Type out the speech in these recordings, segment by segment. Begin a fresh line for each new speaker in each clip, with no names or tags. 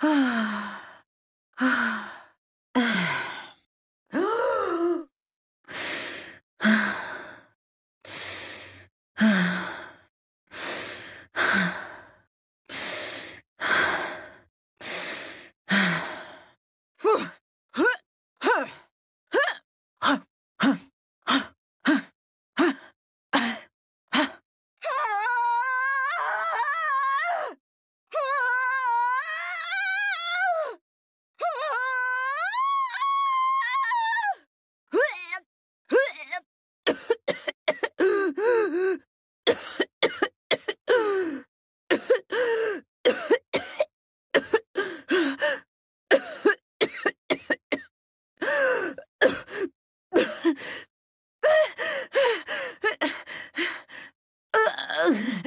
Ah. Ugh!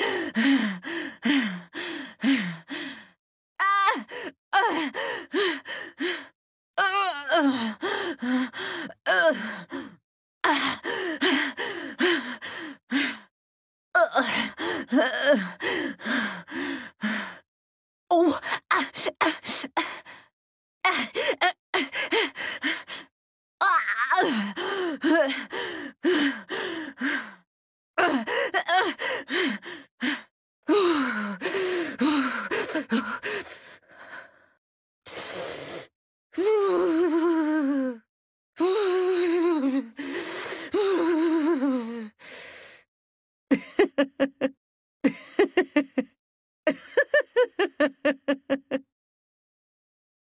フフフフフ。